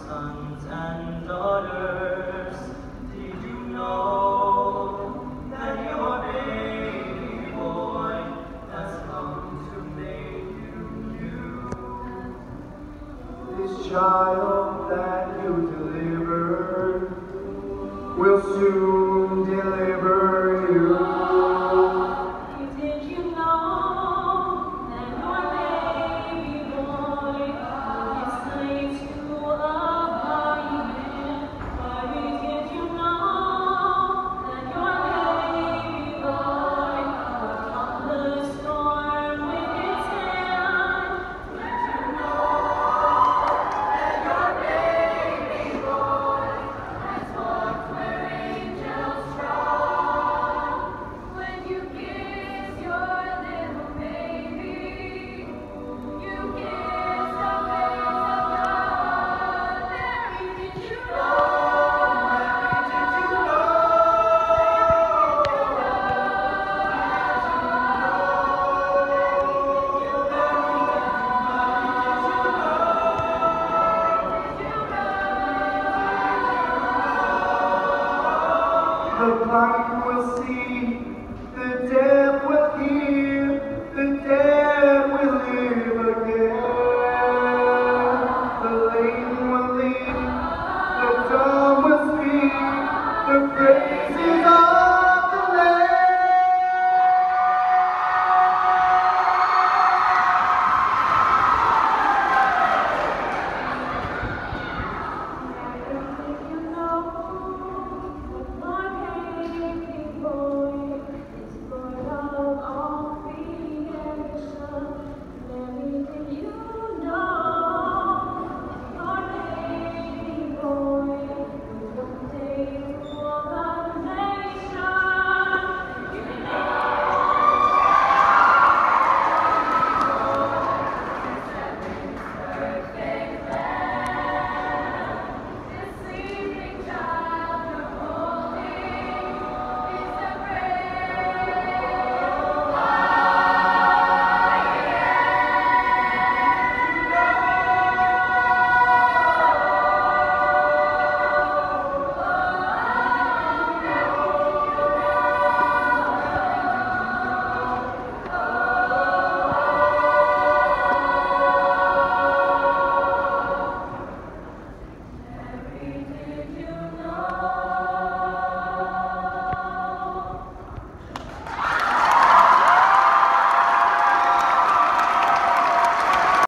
sons and daughters, did you know that your baby boy has come to make you new? This child that you delivered will soon deliver. Blind will see,